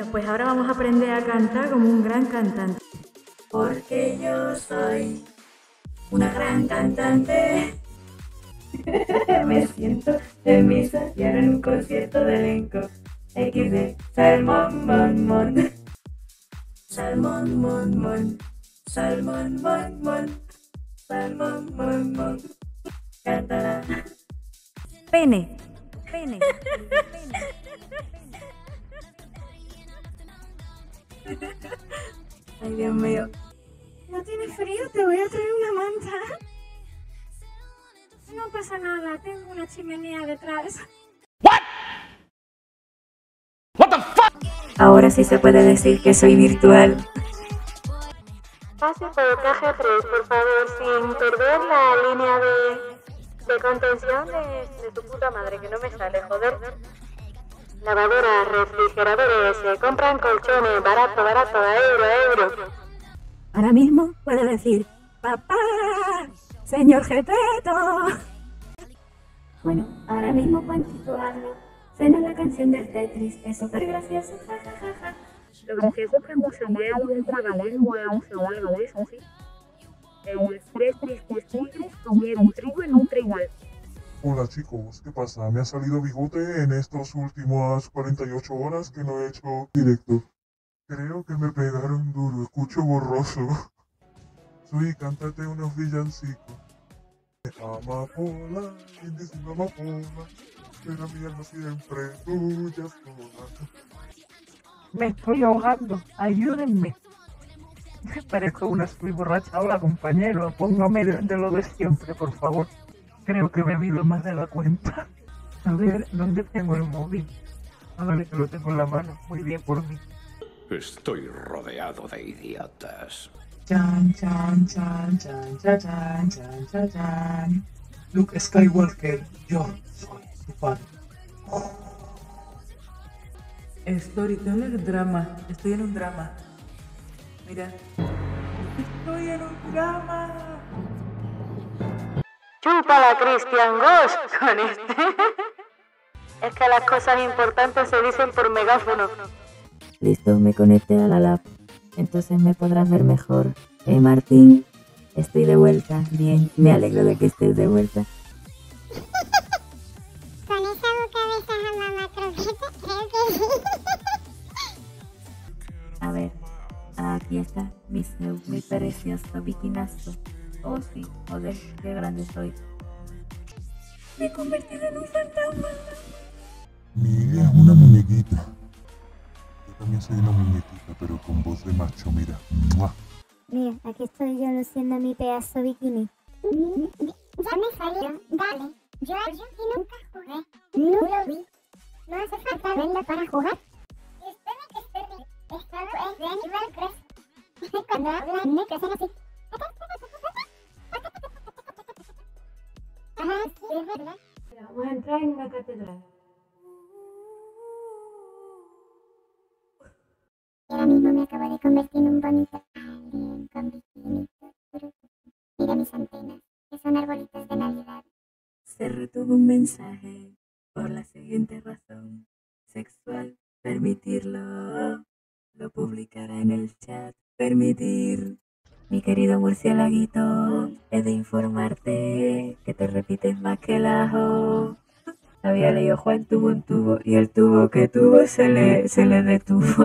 Bueno, pues ahora vamos a aprender a cantar como un gran cantante. Porque yo soy una gran cantante. me siento en misa y ahora en un concierto de elenco. XD, salmón, mon, mon. Salmón, mon, mon. Salmón, mon, mon. Salmón, mon, mon. Cántala. Pene. Pene. Pene. Ay, Dios mío. ¿No tienes frío? Te voy a traer una manta. No pasa nada, tengo una chimenea detrás. Ahora sí se puede decir que soy virtual. Pase por caja 3, por favor, sin perder la línea de, de contención de, de tu puta madre, que no me sale, joder. Lavadoras, refrigeradores, se compran colchones, barato, barato, a euro, a euro. Ahora mismo puede decir, papá, señor Gepeto. Bueno, ahora mismo pueden situarlo. Suena la canción del Tetris, es súper gracioso, jajajaja. Jefes que no se mueven, un se vuelve de eso, sí. El tres, tres, tres, tres, tuvieron trigo en un trigual. Hola chicos, ¿qué pasa? Me ha salido bigote en estas últimas 48 horas que no he hecho directo. Creo que me pegaron duro, escucho borroso. Soy, cántate unos villancicos. Amapola, lindísima amapola, pero siempre tuya sola. Me estoy ahogando, ayúdenme. Parezco una estoy borracha ahora, compañero. Póngame de, de lo de siempre, por favor. Creo que he bebido más de la cuenta. A ver, ¿dónde tengo el móvil? A ver, que lo tengo en la mano. Muy bien por mí. Estoy rodeado de idiotas. Chan, chan, chan, chan, chan, chan, chan, chan, chan. Luke Skywalker, yo soy tu padre. Storyteller drama. Estoy en un drama. Mira. Estoy en un drama. Chúpala, Christian Ghost, con este. es que las cosas importantes se dicen por megáfono. Listo, me conecté a la lab. Entonces me podrás ver mejor. Eh, Martín, estoy de vuelta. Bien, me alegro de que estés de vuelta. Con esa boca besas a mamá croqueta, creo que sí. A ver, aquí está mi, mi precioso bikinazo. Oh sí, joder, qué grande soy. Me he convertido en un fantasma. Miguel es una muñequita. Yo también soy una muñequita, pero con voz de macho, mira. ¡Mua! Mira, aquí estoy yo luciendo mi pedazo bikini. Ya me salió, dale. Yo a Yuki nunca jugué. No lo vi. No hace falta verlo para jugar. Espera que esté bien. Esto es de Animal Crossing. Cuando hablan, me crecen así. Verdad. Vamos a entrar en una catedral. Y ahora mismo me acabo de convertir en un bonito alien con bikini. Mira mis antenas, que son arbolitos de Navidad. Se retuvo un mensaje por la siguiente razón. Sexual, permitirlo. Lo publicará en el chat. Permitir. Mi querido murciélaguito, he de informarte que te repites más que el ajo. Había leído Juan tuvo un tubo y el tubo que tuvo se le, se le detuvo.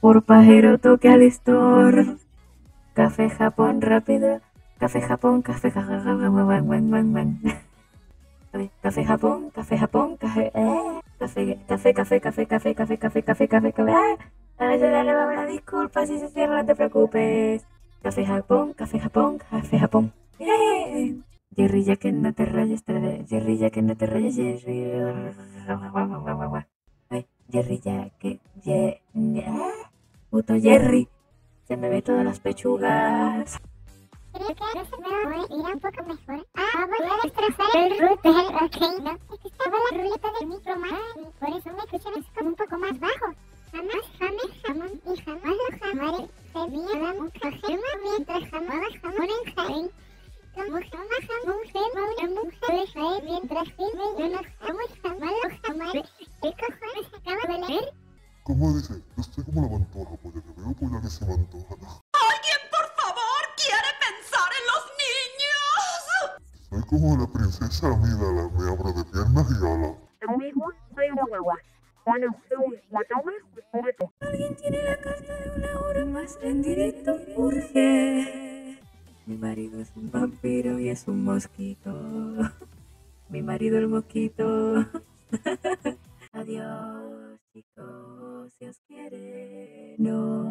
Por pajero toque al store. Café Japón rápido. Café Japón, café Japón. Café Japón, café Japón, café. eh, Café, café, café, café, café, café, café, café, café, café. Ya le va una disculpa si se cierra, no te preocupes. Café Japón, café Japón, café Japón. Bien. Jerry, ya que no te rayes, Jerry, ya que no te rayes, Jerry. Jerry, ya que. Ye- Puto Jerry. Se me ve todas las pechugas. Creo que ahora se me a ir un poco mejor. Ah, voy a destrozar el router, ok, no. Es que estaba la ruleta del micro y por eso me escuchan como un poco más bajo. Jamás, ¿Cómo dice? Yo estoy como la mantoja, pues, que veo por la que se me antoja. ¡Alguien, por favor, quiere pensar en los niños! Soy como la princesa Amídala, me abro de piernas y ala. Amigos, soy una guagua. Respeto. Alguien tiene la carta de una hora más en directo. Urge. Mi marido es un vampiro y es un mosquito. Mi marido el mosquito. Adiós, chicos. Si os quiere, no